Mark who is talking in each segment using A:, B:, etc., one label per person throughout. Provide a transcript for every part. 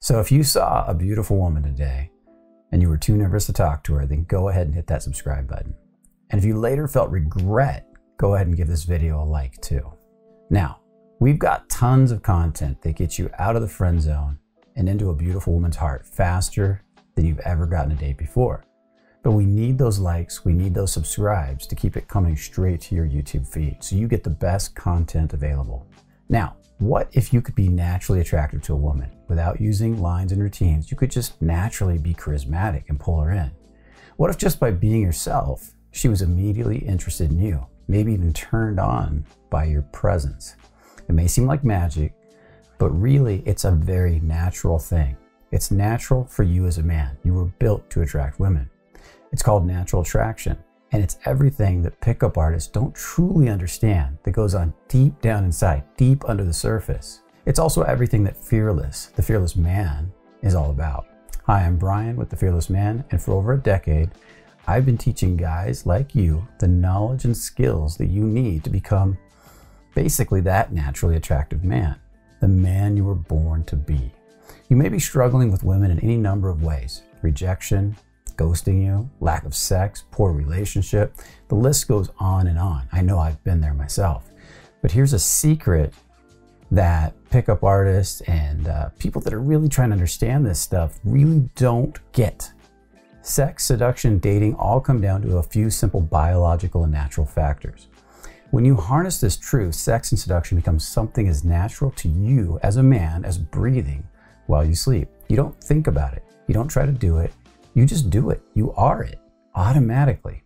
A: So if you saw a beautiful woman today and you were too nervous to talk to her, then go ahead and hit that subscribe button. And if you later felt regret, go ahead and give this video a like too. Now, we've got tons of content that gets you out of the friend zone and into a beautiful woman's heart faster than you've ever gotten a date before. But we need those likes, we need those subscribes to keep it coming straight to your YouTube feed so you get the best content available. Now, what if you could be naturally attractive to a woman without using lines and routines? You could just naturally be charismatic and pull her in. What if just by being yourself, she was immediately interested in you, maybe even turned on by your presence? It may seem like magic, but really it's a very natural thing. It's natural for you as a man. You were built to attract women. It's called natural attraction. And it's everything that pickup artists don't truly understand that goes on deep down inside, deep under the surface. It's also everything that Fearless, the Fearless Man, is all about. Hi, I'm Brian with The Fearless Man, and for over a decade, I've been teaching guys like you the knowledge and skills that you need to become basically that naturally attractive man, the man you were born to be. You may be struggling with women in any number of ways rejection, ghosting you, lack of sex, poor relationship. The list goes on and on. I know I've been there myself. But here's a secret that pickup artists and uh, people that are really trying to understand this stuff really don't get. Sex, seduction, dating all come down to a few simple biological and natural factors. When you harness this truth, sex and seduction becomes something as natural to you as a man as breathing while you sleep. You don't think about it. You don't try to do it. You just do it. You are it automatically.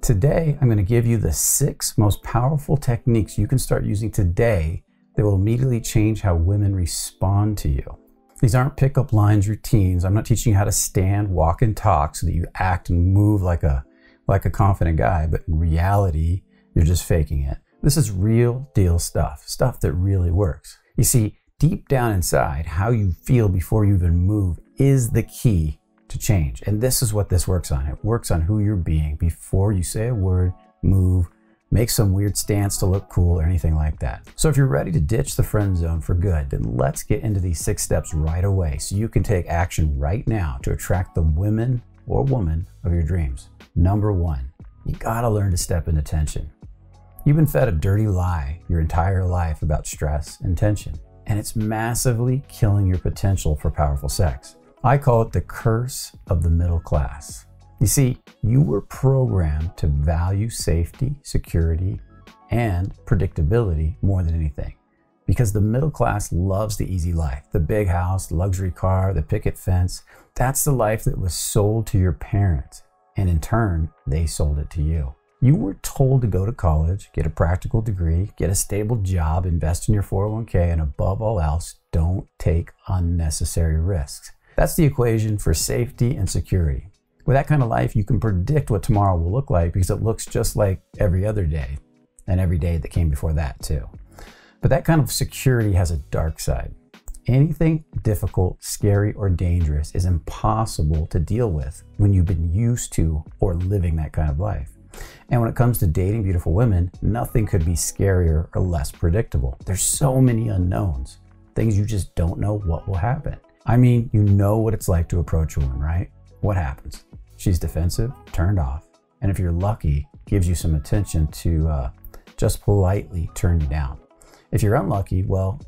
A: Today, I'm going to give you the six most powerful techniques you can start using today that will immediately change how women respond to you. These aren't pickup lines, routines. I'm not teaching you how to stand, walk, and talk so that you act and move like a like a confident guy, but in reality, you're just faking it. This is real deal stuff, stuff that really works. You see, deep down inside, how you feel before you even move is the key to change. And this is what this works on. It works on who you're being before you say a word, move, make some weird stance to look cool or anything like that. So if you're ready to ditch the friend zone for good, then let's get into these six steps right away so you can take action right now to attract the women or woman of your dreams. Number one, you gotta learn to step into tension. You've been fed a dirty lie your entire life about stress and tension, and it's massively killing your potential for powerful sex. I call it the curse of the middle class. You see, you were programmed to value safety, security, and predictability more than anything. Because the middle class loves the easy life the big house, luxury car, the picket fence. That's the life that was sold to your parents. And in turn, they sold it to you. You were told to go to college, get a practical degree, get a stable job, invest in your 401k, and above all else, don't take unnecessary risks. That's the equation for safety and security. With that kind of life, you can predict what tomorrow will look like because it looks just like every other day and every day that came before that, too. But that kind of security has a dark side. Anything difficult, scary, or dangerous is impossible to deal with when you've been used to or living that kind of life. And when it comes to dating beautiful women, nothing could be scarier or less predictable. There's so many unknowns, things you just don't know what will happen. I mean, you know what it's like to approach a woman, right? What happens? She's defensive, turned off, and if you're lucky, gives you some attention to uh, just politely turn you down. If you're unlucky, well,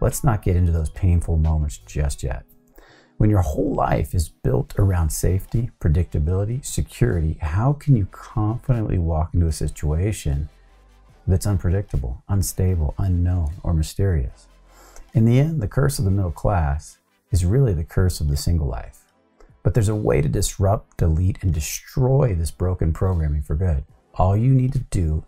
A: let's not get into those painful moments just yet. When your whole life is built around safety, predictability, security, how can you confidently walk into a situation that's unpredictable, unstable, unknown, or mysterious? In the end, the curse of the middle class is really the curse of the single life. But there's a way to disrupt, delete, and destroy this broken programming for good. All you need to do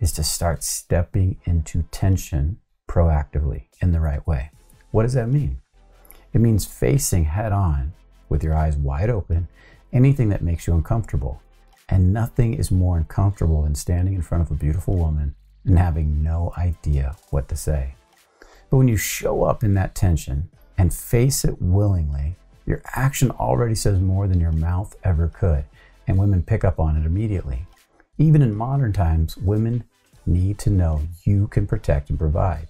A: is to start stepping into tension proactively in the right way. What does that mean? It means facing head on with your eyes wide open anything that makes you uncomfortable. And nothing is more uncomfortable than standing in front of a beautiful woman and having no idea what to say. But when you show up in that tension and face it willingly, your action already says more than your mouth ever could, and women pick up on it immediately. Even in modern times, women need to know you can protect and provide.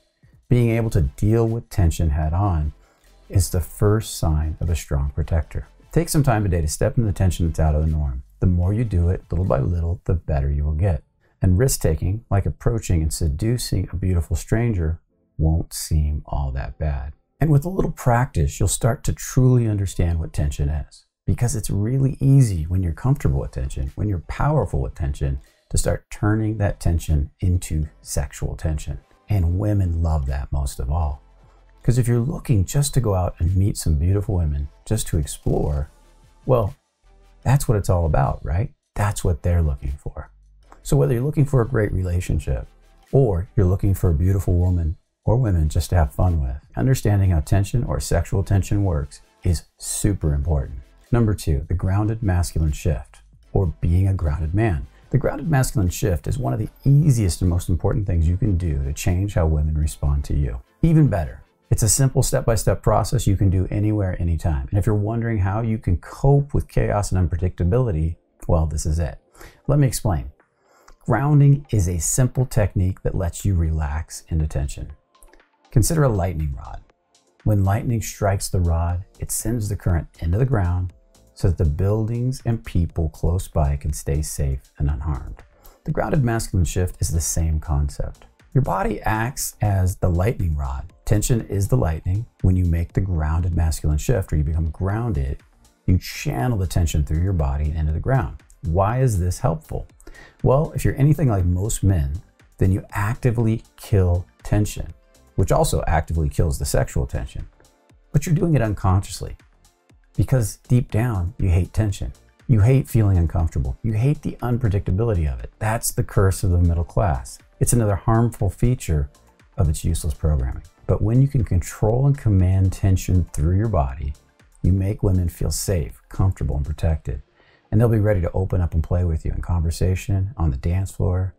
A: Being able to deal with tension head on is the first sign of a strong protector. Take some time today to step into the tension that's out of the norm. The more you do it, little by little, the better you will get. And risk taking, like approaching and seducing a beautiful stranger, won't seem all that bad. And with a little practice, you'll start to truly understand what tension is. Because it's really easy when you're comfortable with tension, when you're powerful with tension, to start turning that tension into sexual tension. And women love that most of all. Because if you're looking just to go out and meet some beautiful women, just to explore, well, that's what it's all about, right? That's what they're looking for. So whether you're looking for a great relationship or you're looking for a beautiful woman or women just to have fun with, understanding how tension or sexual tension works is super important. Number two, the grounded masculine shift or being a grounded man. The grounded masculine shift is one of the easiest and most important things you can do to change how women respond to you. Even better, it's a simple step by step process you can do anywhere, anytime. And if you're wondering how you can cope with chaos and unpredictability, well, this is it. Let me explain. Grounding is a simple technique that lets you relax into tension. Consider a lightning rod. When lightning strikes the rod, it sends the current into the ground so that the buildings and people close by can stay safe and unharmed. The grounded masculine shift is the same concept. Your body acts as the lightning rod. Tension is the lightning. When you make the grounded masculine shift or you become grounded, you channel the tension through your body and into the ground. Why is this helpful? Well, if you're anything like most men, then you actively kill tension, which also actively kills the sexual tension. But you're doing it unconsciously because deep down, you hate tension. You hate feeling uncomfortable. You hate the unpredictability of it. That's the curse of the middle class. It's another harmful feature of its useless programming. But when you can control and command tension through your body, you make women feel safe, comfortable, and protected and they'll be ready to open up and play with you in conversation, on the dance floor,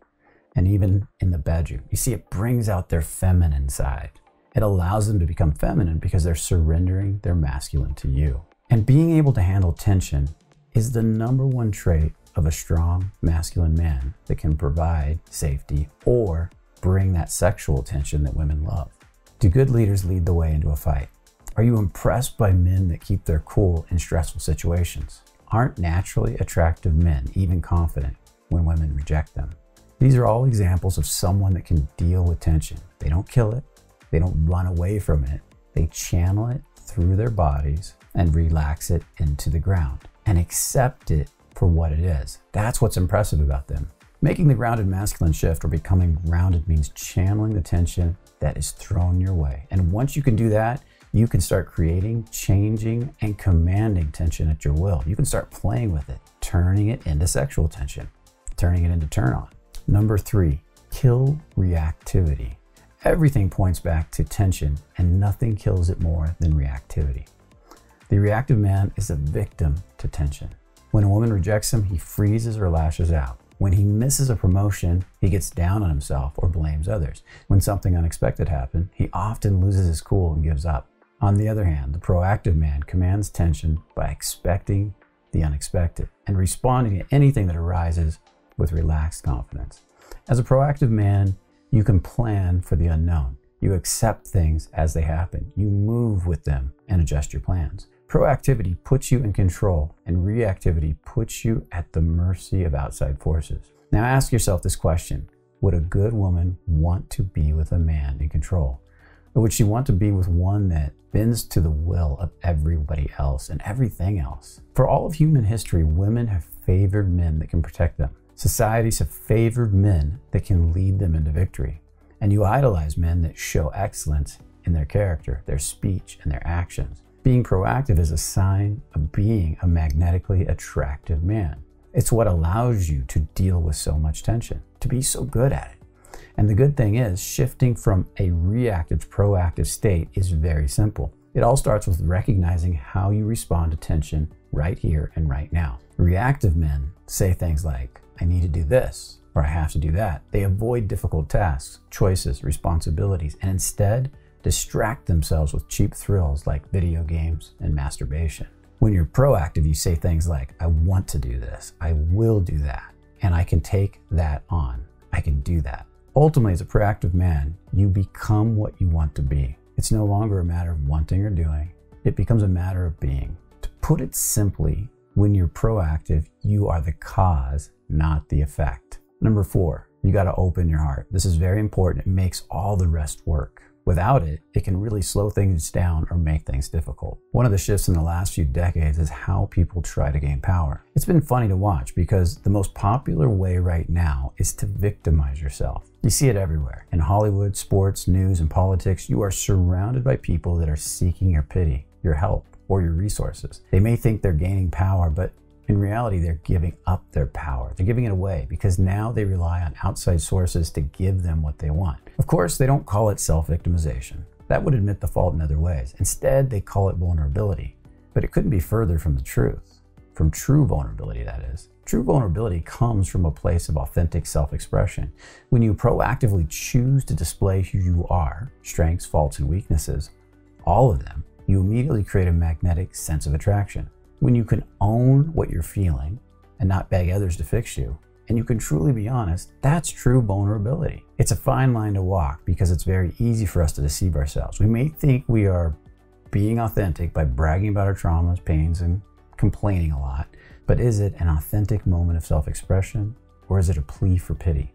A: and even in the bedroom. You see, it brings out their feminine side. It allows them to become feminine because they're surrendering their masculine to you. And being able to handle tension is the number one trait of a strong masculine man that can provide safety or bring that sexual tension that women love. Do good leaders lead the way into a fight? Are you impressed by men that keep their cool in stressful situations? aren't naturally attractive men even confident when women reject them. These are all examples of someone that can deal with tension. They don't kill it, they don't run away from it, they channel it through their bodies and relax it into the ground and accept it for what it is. That's what's impressive about them. Making the grounded masculine shift or becoming grounded means channeling the tension that is thrown your way. And once you can do that, you can start creating, changing, and commanding tension at your will. You can start playing with it, turning it into sexual tension, turning it into turn on. Number three, kill reactivity. Everything points back to tension, and nothing kills it more than reactivity. The reactive man is a victim to tension. When a woman rejects him, he freezes or lashes out. When he misses a promotion, he gets down on himself or blames others. When something unexpected happens, he often loses his cool and gives up. On the other hand, the proactive man commands tension by expecting the unexpected and responding to anything that arises with relaxed confidence. As a proactive man, you can plan for the unknown. You accept things as they happen. You move with them and adjust your plans. Proactivity puts you in control, and reactivity puts you at the mercy of outside forces. Now ask yourself this question Would a good woman want to be with a man in control? Or would she want to be with one that bends to the will of everybody else and everything else? For all of human history, women have favored men that can protect them. Societies have favored men that can lead them into victory. And you idolize men that show excellence in their character, their speech, and their actions. Being proactive is a sign of being a magnetically attractive man. It's what allows you to deal with so much tension, to be so good at it. And the good thing is, shifting from a reactive to proactive state is very simple. It all starts with recognizing how you respond to tension right here and right now. Reactive men say things like, I need to do this, or I have to do that. They avoid difficult tasks, choices, responsibilities, and instead distract themselves with cheap thrills like video games and masturbation. When you're proactive, you say things like, I want to do this, I will do that, and I can take that on. I can do that. Ultimately, as a proactive man, you become what you want to be. It's no longer a matter of wanting or doing, it becomes a matter of being. To put it simply, when you're proactive, you are the cause, not the effect. Number four, you got to open your heart. This is very important. It makes all the rest work. Without it, it can really slow things down or make things difficult. One of the shifts in the last few decades is how people try to gain power. It's been funny to watch because the most popular way right now is to victimize yourself. You see it everywhere. In Hollywood, sports, news, and politics, you are surrounded by people that are seeking your pity, your help, or your resources. They may think they're gaining power, but in reality, they're giving up their power. They're giving it away because now they rely on outside sources to give them what they want. Of course, they don't call it self victimization. That would admit the fault in other ways. Instead, they call it vulnerability. But it couldn't be further from the truth. From true vulnerability, that is. True vulnerability comes from a place of authentic self expression. When you proactively choose to display who you are, strengths, faults, and weaknesses, all of them, you immediately create a magnetic sense of attraction. When you can own what you're feeling and not beg others to fix you, and you can truly be honest, that's true vulnerability. It's a fine line to walk because it's very easy for us to deceive ourselves. We may think we are being authentic by bragging about our traumas, pains, and complaining a lot, but is it an authentic moment of self expression or is it a plea for pity?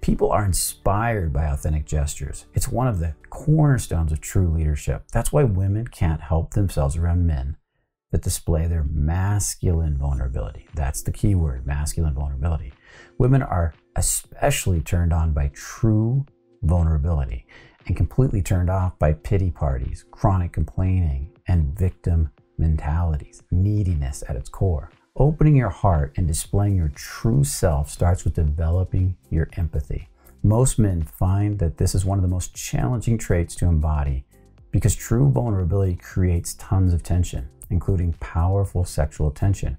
A: People are inspired by authentic gestures. It's one of the cornerstones of true leadership. That's why women can't help themselves around men that display their masculine vulnerability. That's the key word masculine vulnerability. Women are especially turned on by true vulnerability and completely turned off by pity parties, chronic complaining, and victim mentalities, neediness at its core. Opening your heart and displaying your true self starts with developing your empathy. Most men find that this is one of the most challenging traits to embody because true vulnerability creates tons of tension including powerful sexual tension.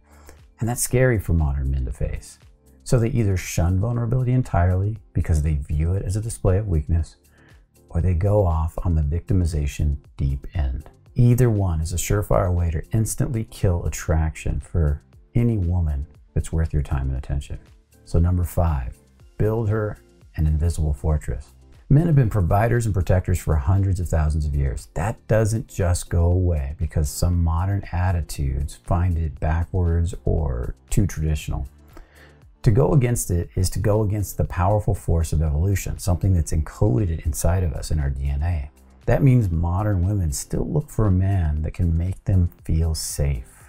A: And that's scary for modern men to face. So they either shun vulnerability entirely because they view it as a display of weakness, or they go off on the victimization deep end. Either one is a surefire way to instantly kill attraction for any woman that's worth your time and attention. So, number five, build her an invisible fortress. Men have been providers and protectors for hundreds of thousands of years. That doesn't just go away because some modern attitudes find it backwards or too traditional. To go against it is to go against the powerful force of evolution, something that's encoded inside of us in our DNA. That means modern women still look for a man that can make them feel safe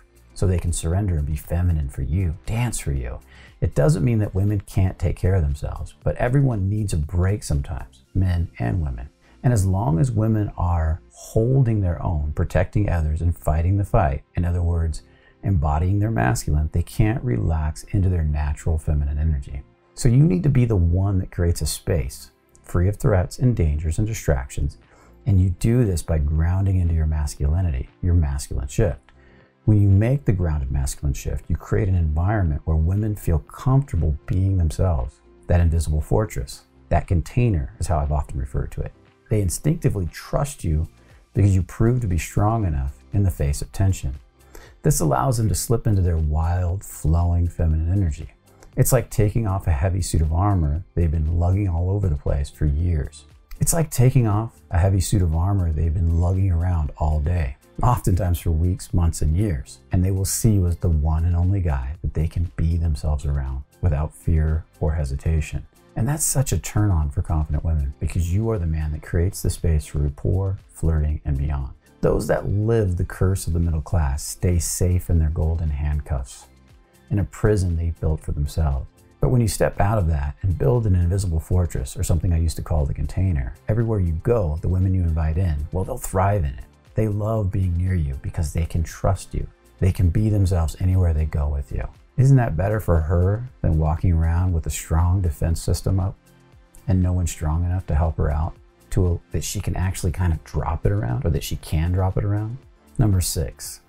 A: so they can surrender and be feminine for you, dance for you. It doesn't mean that women can't take care of themselves, but everyone needs a break sometimes men and women. And as long as women are holding their own, protecting others, and fighting the fight, in other words, embodying their masculine, they can't relax into their natural feminine energy. So you need to be the one that creates a space free of threats and dangers and distractions. And you do this by grounding into your masculinity, your masculine shift. When you make the grounded masculine shift, you create an environment where women feel comfortable being themselves, that invisible fortress. That container is how I've often referred to it. They instinctively trust you because you prove to be strong enough in the face of tension. This allows them to slip into their wild, flowing feminine energy. It's like taking off a heavy suit of armor they've been lugging all over the place for years. It's like taking off a heavy suit of armor they've been lugging around all day, oftentimes for weeks, months, and years. And they will see you as the one and only guy that they can be themselves around without fear or hesitation. And that's such a turn on for confident women because you are the man that creates the space for rapport, flirting, and beyond. Those that live the curse of the middle class stay safe in their golden handcuffs, in a prison they've built for themselves. But when you step out of that and build an invisible fortress, or something I used to call the container, everywhere you go, the women you invite in, well, they'll thrive in it. They love being near you because they can trust you. They can be themselves anywhere they go with you. Isn't that better for her than walking around with a strong defense system up and no one strong enough to help her out to a, that she can actually kind of drop it around or that she can drop it around? Number six,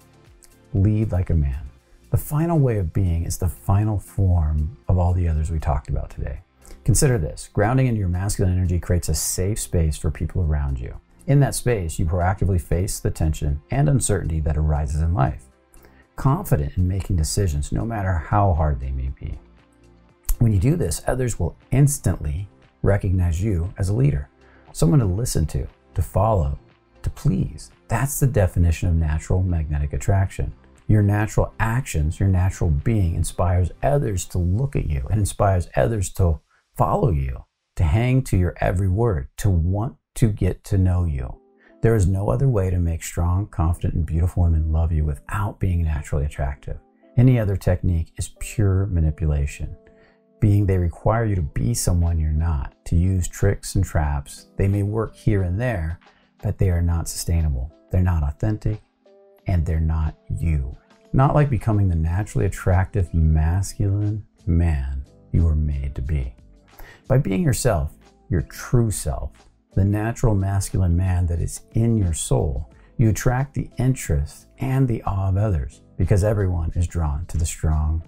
A: lead like a man. The final way of being is the final form of all the others we talked about today. Consider this grounding in your masculine energy creates a safe space for people around you. In that space, you proactively face the tension and uncertainty that arises in life confident in making decisions, no matter how hard they may be. When you do this, others will instantly recognize you as a leader, someone to listen to, to follow, to please. That's the definition of natural magnetic attraction. Your natural actions, your natural being inspires others to look at you and inspires others to follow you, to hang to your every word, to want to get to know you. There is no other way to make strong, confident, and beautiful women love you without being naturally attractive. Any other technique is pure manipulation being they require you to be someone you're not, to use tricks and traps. They may work here and there, but they are not sustainable. They're not authentic, and they're not you. Not like becoming the naturally attractive, masculine man you were made to be. By being yourself, your true self, the natural masculine man that is in your soul, you attract the interest and the awe of others because everyone is drawn to the strong,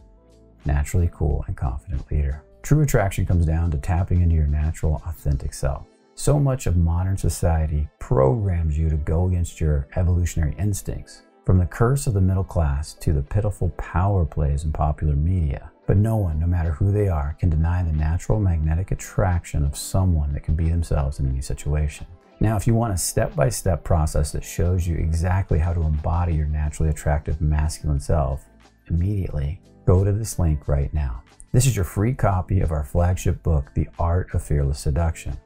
A: naturally cool, and confident leader. True attraction comes down to tapping into your natural, authentic self. So much of modern society programs you to go against your evolutionary instincts, from the curse of the middle class to the pitiful power plays in popular media. But no one, no matter who they are, can deny the natural magnetic attraction of someone that can be themselves in any situation. Now, if you want a step by step process that shows you exactly how to embody your naturally attractive masculine self immediately, go to this link right now. This is your free copy of our flagship book, The Art of Fearless Seduction.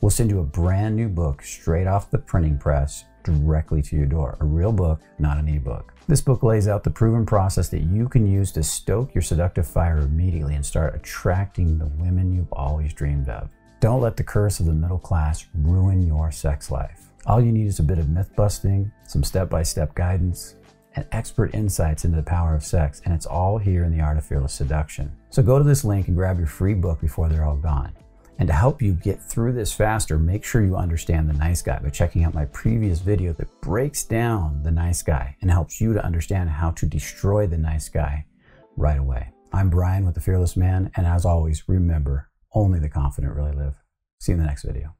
A: We'll send you a brand new book straight off the printing press directly to your door. A real book, not an ebook. This book lays out the proven process that you can use to stoke your seductive fire immediately and start attracting the women you've always dreamed of. Don't let the curse of the middle class ruin your sex life. All you need is a bit of myth busting, some step by step guidance, and expert insights into the power of sex, and it's all here in the Art of Fearless Seduction. So go to this link and grab your free book before they're all gone. And to help you get through this faster, make sure you understand the nice guy by checking out my previous video that breaks down the nice guy and helps you to understand how to destroy the nice guy right away. I'm Brian with The Fearless Man, and as always, remember only the confident really live. See you in the next video.